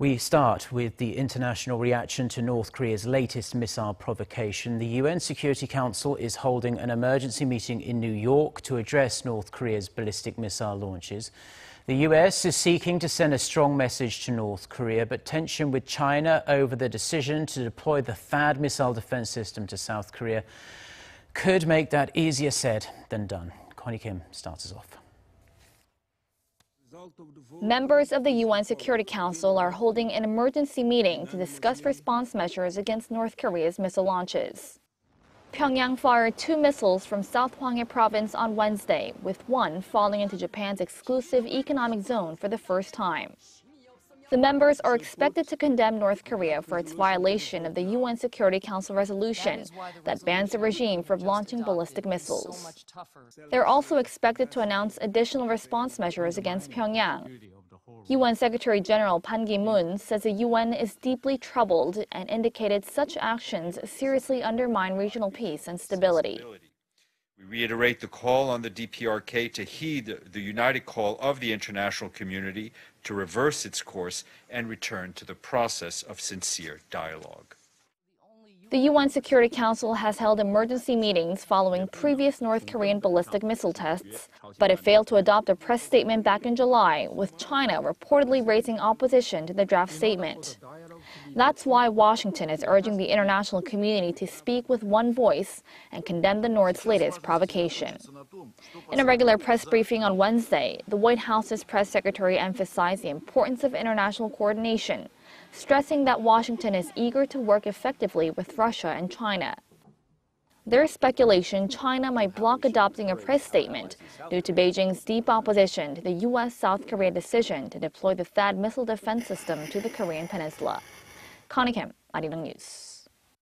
We start with the international reaction to North Korea's latest missile provocation. The UN Security Council is holding an emergency meeting in New York to address North Korea's ballistic missile launches. The US is seeking to send a strong message to North Korea, but tension with China over the decision to deploy the THAAD missile defense system to South Korea could make that easier said than done. Connie Kim starts us off. Members of the UN Security Council are holding an emergency meeting to discuss response measures against North Korea's missile launches. Pyongyang fired two missiles from South Hwanghae province on Wednesday, with one falling into Japan's exclusive economic zone for the first time. The members are expected to condemn North Korea for its violation of the UN Security Council resolution that bans the regime from launching ballistic missiles. They're also expected to announce additional response measures against Pyongyang. UN Secretary General Ban Ki-moon says the UN is deeply troubled and indicated such actions seriously undermine regional peace and stability. We reiterate the call on the DPRK to heed the united call of the international community to reverse its course and return to the process of sincere dialogue. The UN Security Council has held emergency meetings following previous North Korean ballistic missile tests, but it failed to adopt a press statement back in July, with China reportedly raising opposition to the draft statement. That's why Washington is urging the international community to speak with one voice and condemn the North's latest provocation. In a regular press briefing on Wednesday, the White House's press secretary emphasized the importance of international coordination stressing that Washington is eager to work effectively with Russia and China. There's speculation China might block adopting a press statement due to Beijing's deep opposition to the U.S. South Korea decision to deploy the THAAD missile defense system to the Korean peninsula. Connie Kim, Arirang News.